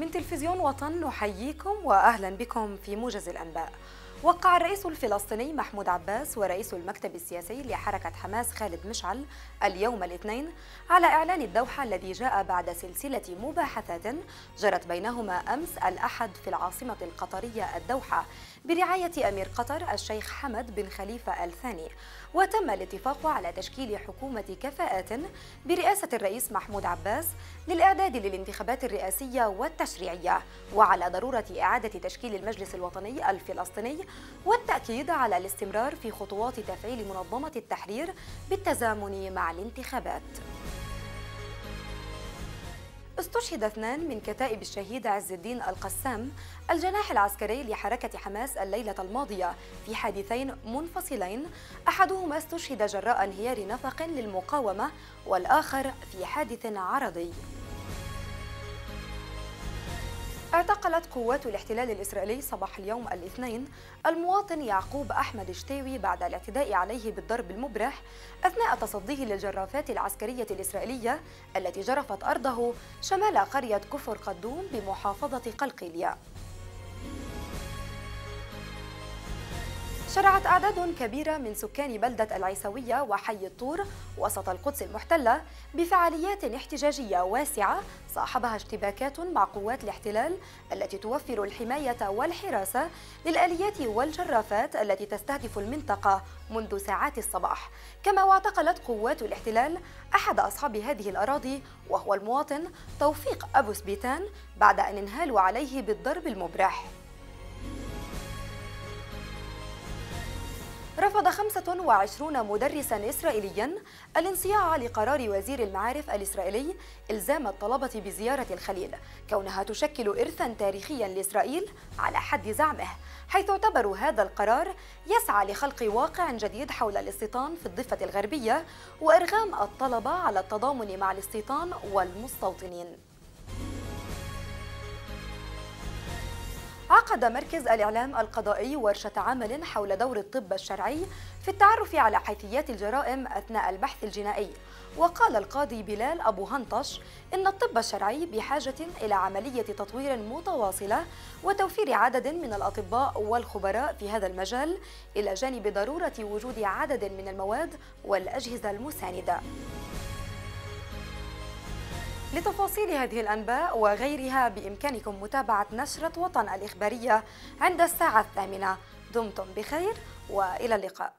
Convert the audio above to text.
من تلفزيون وطن نحييكم واهلا بكم في موجز الأنباء. وقع الرئيس الفلسطيني محمود عباس ورئيس المكتب السياسي لحركة حماس خالد مشعل اليوم الاثنين على إعلان الدوحة الذي جاء بعد سلسلة مباحثات جرت بينهما أمس الأحد في العاصمة القطرية الدوحة برعاية أمير قطر الشيخ حمد بن خليفة الثاني وتم الاتفاق على تشكيل حكومة كفاءات برئاسة الرئيس محمود عباس للإعداد للانتخابات الرئاسية والتشريعية وعلى ضرورة إعادة تشكيل المجلس الوطني الفلسطيني والتأكيد على الاستمرار في خطوات تفعيل منظمة التحرير بالتزامن مع الانتخابات. استشهد اثنان من كتائب الشهيد عز الدين القسام الجناح العسكري لحركة حماس الليلة الماضية في حادثين منفصلين. أحدهما استشهد جراء انهيار نفق للمقاومة والآخر في حادث عرضي. اعتقلت قوات الاحتلال الإسرائيلي صباح اليوم الاثنين المواطن يعقوب أحمد شتاوي بعد الاعتداء عليه بالضرب المبرح أثناء تصديه للجرافات العسكرية الإسرائيلية التي جرفت أرضه شمال قرية كفر قدوم بمحافظة قلقيلية. شرعت أعداد كبيرة من سكان بلدة العيسوية وحي الطور وسط القدس المحتلة بفعاليات احتجاجية واسعة صاحبها اشتباكات مع قوات الاحتلال التي توفر الحماية والحراسة للآليات والجرافات التي تستهدف المنطقة منذ ساعات الصباح. كما واعتقلت قوات الاحتلال أحد أصحاب هذه الأراضي وهو المواطن توفيق أبو سبيتان بعد أن انهالوا عليه بالضرب المبرح. رفض 25 مدرسا إسرائيليا الانصياع لقرار وزير المعارف الإسرائيلي إلزام الطلبة بزيارة الخليل كونها تشكل إرثا تاريخيا لإسرائيل على حد زعمه حيث اعتبروا هذا القرار يسعى لخلق واقع جديد حول الاستيطان في الضفة الغربية وإرغام الطلبة على التضامن مع الاستيطان والمستوطنين. عقد مركز الإعلام القضائي ورشة عمل حول دور الطب الشرعي في التعرف على حيثيات الجرائم أثناء البحث الجنائي. وقال القاضي بلال أبو هنطش إن الطب الشرعي بحاجة إلى عملية تطوير متواصلة وتوفير عدد من الأطباء والخبراء في هذا المجال إلى جانب ضرورة وجود عدد من المواد والأجهزة المساندة. لتفاصيل هذه الأنباء وغيرها بإمكانكم متابعة نشرة وطن الإخبارية عند الساعة الثامنة. دمتم بخير وإلى اللقاء.